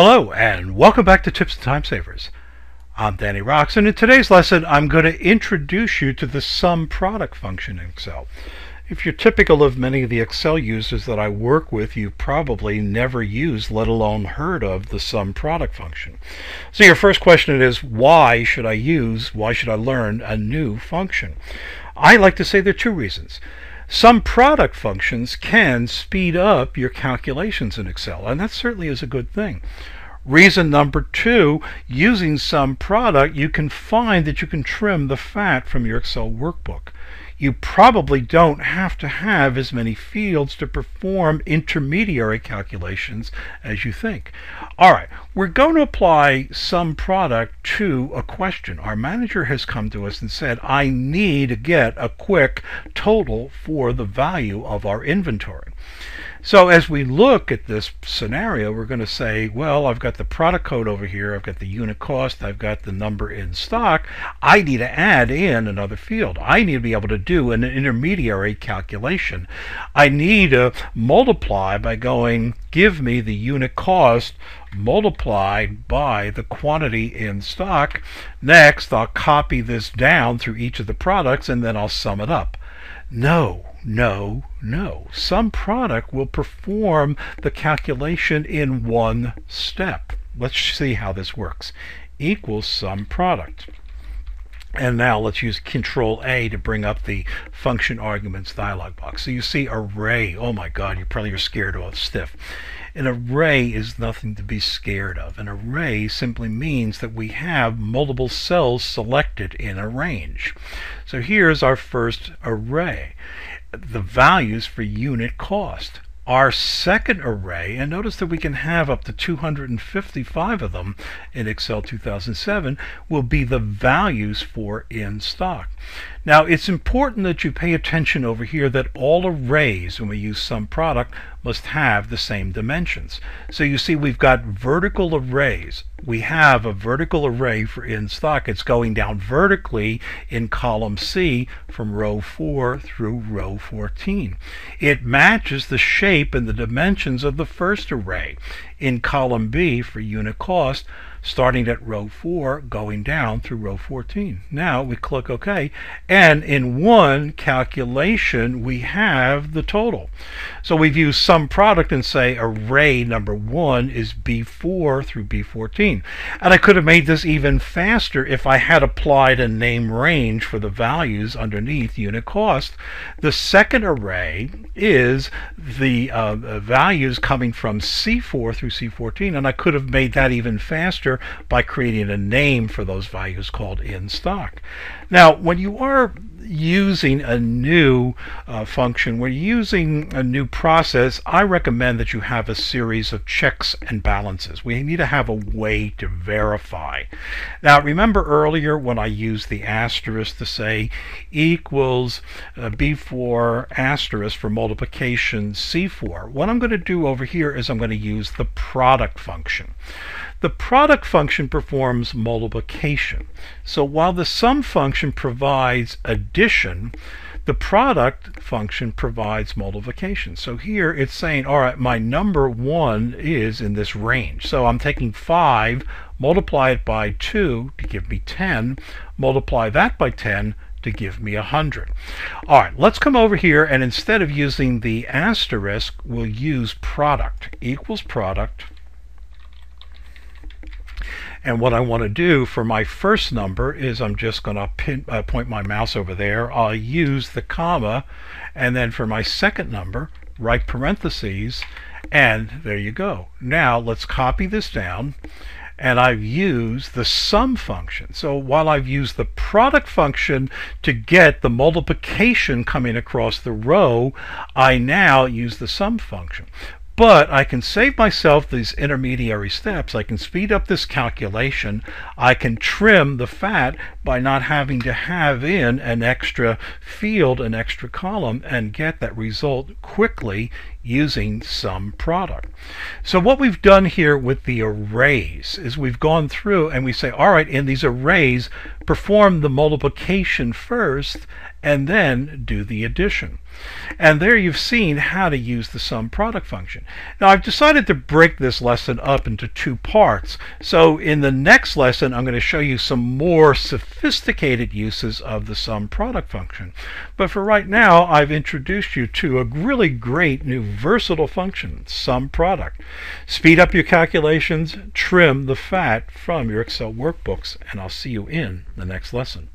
Hello and welcome back to Tips and Time Savers. I'm Danny Rocks and in today's lesson I'm going to introduce you to the sum product function in Excel. If you're typical of many of the Excel users that I work with, you've probably never used, let alone heard of, the sum product function. So your first question is, why should I use, why should I learn a new function? I like to say there are two reasons. Sum product functions can speed up your calculations in Excel, and that certainly is a good thing. Reason number two, using sum product, you can find that you can trim the fat from your Excel workbook you probably don't have to have as many fields to perform intermediary calculations as you think. All right, we're going to apply sum product to a question. Our manager has come to us and said, I need to get a quick total for the value of our inventory. So as we look at this scenario, we're going to say, well, I've got the product code over here, I've got the unit cost, I've got the number in stock. I need to add in another field. I need to be able to do an intermediary calculation. I need to multiply by going, give me the unit cost multiplied by the quantity in stock. Next, I'll copy this down through each of the products and then I'll sum it up. No, no, no. Sum product will perform the calculation in one step. Let's see how this works. Equals sum product. And now let's use Control A to bring up the function arguments dialog box. So you see array. Oh my God, you probably are scared of stiff. An array is nothing to be scared of. An array simply means that we have multiple cells selected in a range. So here's our first array the values for unit cost. Our second array, and notice that we can have up to 255 of them in Excel 2007, will be the values for in stock. Now it's important that you pay attention over here that all arrays, when we use sum product, must have the same dimensions. So you see we've got vertical arrays. We have a vertical array for in stock. It's going down vertically in column C from row 4 through row 14. It matches the shape and the dimensions of the first array. In column B for unit cost, starting at row 4 going down through row 14. Now we click OK and in one calculation we have the total. So we've used sum product and say array number 1 is B4 through B14 and I could have made this even faster if I had applied a name range for the values underneath unit cost. The second array is the uh, values coming from C4 through C14 and I could have made that even faster by creating a name for those values called in stock. Now, when you are using a new uh, function, we're using a new process, I recommend that you have a series of checks and balances. We need to have a way to verify. Now remember earlier when I used the asterisk to say equals uh, B4 asterisk for multiplication C4. What I'm going to do over here is I'm going to use the product function. The product function performs multiplication. So while the sum function provides addition, the product function provides multiplication. So here it's saying, all right, my number one is in this range. So I'm taking 5, multiply it by 2 to give me 10, multiply that by 10 to give me 100. All right, let's come over here and instead of using the asterisk, we'll use product equals product and what I want to do for my first number is I'm just going to uh, point my mouse over there. I'll use the comma. And then for my second number, right parentheses. And there you go. Now let's copy this down. And I've used the sum function. So while I've used the product function to get the multiplication coming across the row, I now use the sum function. But I can save myself these intermediary steps. I can speed up this calculation. I can trim the fat by not having to have in an extra field, an extra column, and get that result quickly using sum product. So what we've done here with the arrays is we've gone through and we say, all right, in these arrays, perform the multiplication first and then do the addition. And there you've seen how to use the sum product function. Now I've decided to break this lesson up into two parts. So in the next lesson I'm going to show you some more sophisticated uses of the sum product function. But for right now I've introduced you to a really great new versatile function, sum product. Speed up your calculations, trim the fat from your Excel workbooks, and I'll see you in the next lesson.